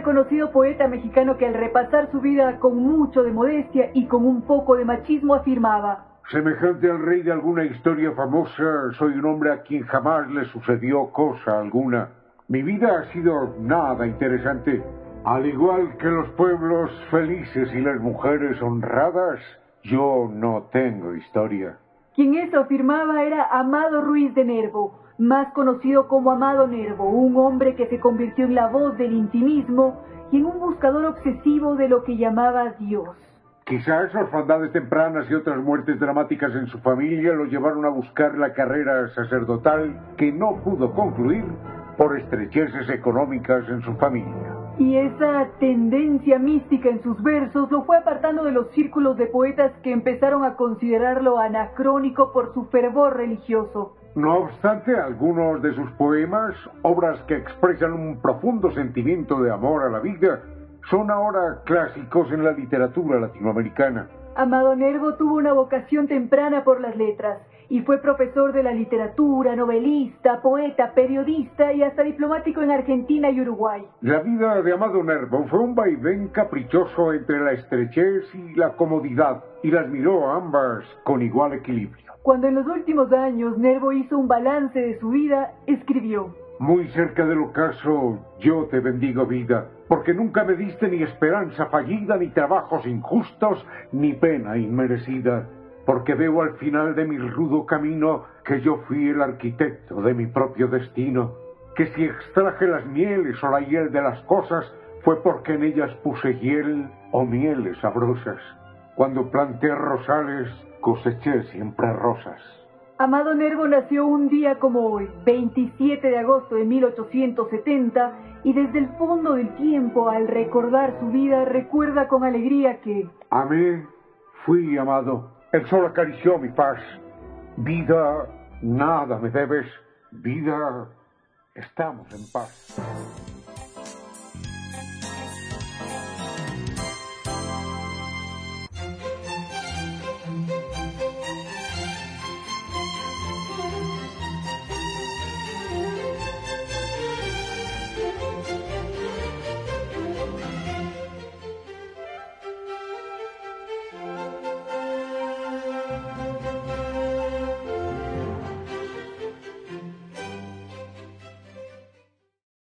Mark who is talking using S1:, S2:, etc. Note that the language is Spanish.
S1: reconocido poeta mexicano que al repasar su vida con mucho de modestia y con un poco de machismo afirmaba,
S2: Semejante al rey de alguna historia famosa, soy un hombre a quien jamás le sucedió cosa alguna. Mi vida ha sido nada interesante. Al igual que los pueblos felices y las mujeres honradas, yo no tengo historia.
S1: Quien eso afirmaba era Amado Ruiz de Nervo, más conocido como Amado Nervo, un hombre que se convirtió en la voz del intimismo y en un buscador obsesivo de lo que llamaba Dios.
S2: Quizás orfandades tempranas y otras muertes dramáticas en su familia lo llevaron a buscar la carrera sacerdotal que no pudo concluir por estrecheces económicas en su familia.
S1: Y esa tendencia mística en sus versos lo fue apartando de los círculos de poetas que empezaron a considerarlo anacrónico por su fervor religioso.
S2: No obstante, algunos de sus poemas, obras que expresan un profundo sentimiento de amor a la vida, son ahora clásicos en la literatura latinoamericana.
S1: Amado Nervo tuvo una vocación temprana por las letras y fue profesor de la literatura, novelista, poeta, periodista y hasta diplomático en Argentina y Uruguay.
S2: La vida de Amado Nervo fue un vaivén caprichoso entre la estrechez y la comodidad y las miró ambas con igual equilibrio.
S1: Cuando en los últimos años Nervo hizo un balance de su vida, escribió,
S2: Muy cerca del ocaso, yo te bendigo vida, porque nunca me diste ni esperanza fallida, ni trabajos injustos, ni pena inmerecida, porque veo al final de mi rudo camino que yo fui el arquitecto de mi propio destino, que si extraje las mieles o la hiel de las cosas, fue porque en ellas puse hiel o mieles sabrosas. Cuando planté rosales, coseché siempre rosas.
S1: Amado Nervo nació un día como hoy, 27 de agosto de 1870, y desde el fondo del tiempo, al recordar su vida, recuerda con alegría que...
S2: Amé, fui amado, el sol acarició mi paz. Vida, nada me debes, vida, estamos en paz.